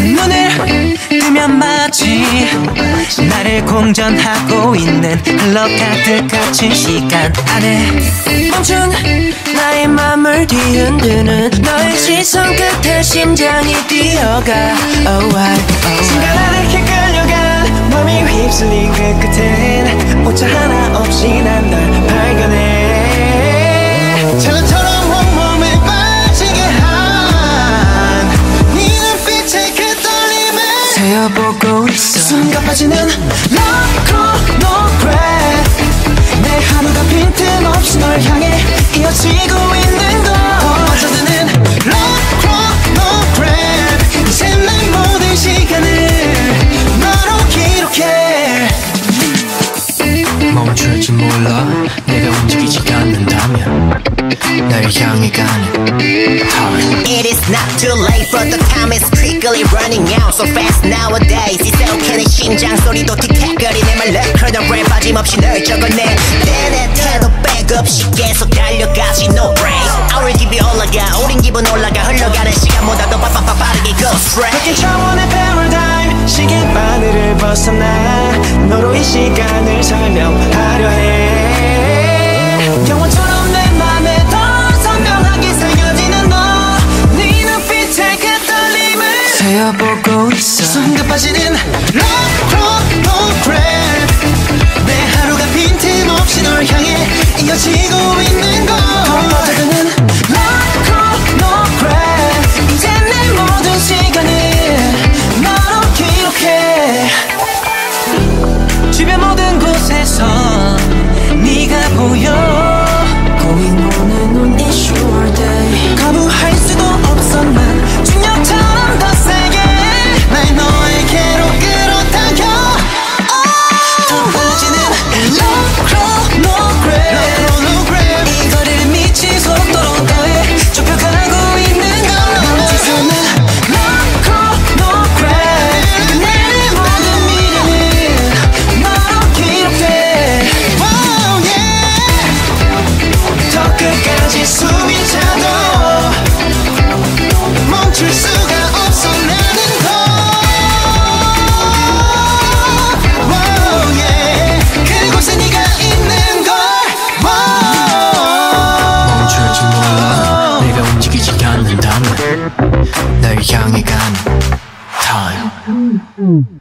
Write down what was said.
눈을 뜨면 마치 나를 공전하고 있는 클럽 가득 갇힌 시간 안에 멈춘 나의 맘을 뒤흔드는 너의 시선 끝에 심장이 뛰어가. Oh, I, oh, 순간 아래게 끌려간 맘이 휩쓸린 그 끝엔 오차 하나 없이 난 널 발견해. 찰나처럼 온몸에 빠지게 한 네 눈빛의 그 떨림을 세어보고 있어. 순간 빠지는 Love call no breath 내가 움직이지 않는다면 날 향해 가는 time It is not too late but the time is quickly running out. So fast nowadays 이 세우케는 심장 소리도 틱탁거리네 말 너클던 랩 빠짐없이 널 적어내 내내 태도 백없이 계속 달려가지 no break. our 기비 올라가 우린 기분 올라가. 흘러가는 시간보다 더 빠빠빠 빠르게 go straight. 바뀐 차원의 패러다임 시계 바늘을 벗어나. 너로 이 시간을 설명 순간 빠지는 Love, love, no breath 널 향해 간 time.